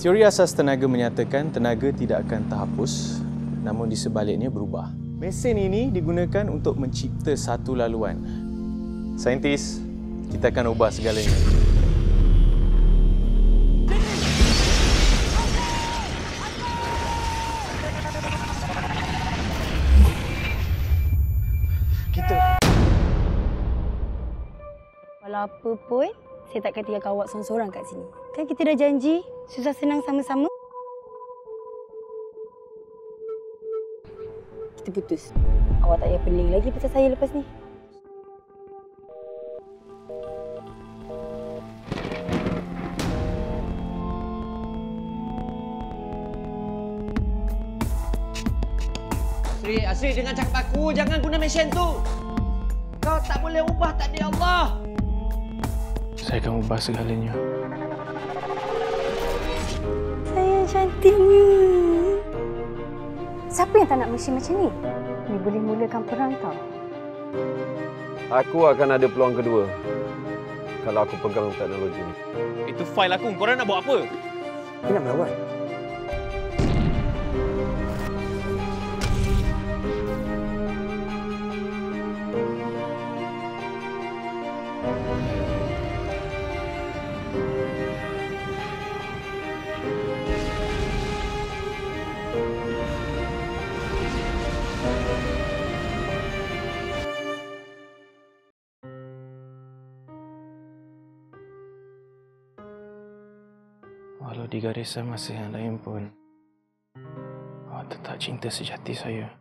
Teori asas tenaga menyatakan tenaga tidak akan terhapus namun di sebaliknya berubah. Mesin ini digunakan untuk mencipta satu laluan. Saintis, kita akan ubah segalanya. Kita Walau apa pun, saya takkan tinggalkan awak seorang-seorang kat sini. Kan kita dah janji susah senang sama-sama. Kita putus. Awak tak payah pening lagi pasal saya lepas ni. Asri, Asri dengan cakap aku jangan guna mesin tu. Kau tak boleh ubah takdir Allah. Saya akan ubah segalanya. Saya cantiknya. Siapa yang tak nak mesin macam ni? Ni boleh mulakan perang tau. Aku akan ada peluang kedua kalau aku pegang teknologi ni. Itu fail aku. Korang nak buat apa? Kita nak melawan. Walau di garisan masa yang lain pun, awak tetap cinta sejati saya.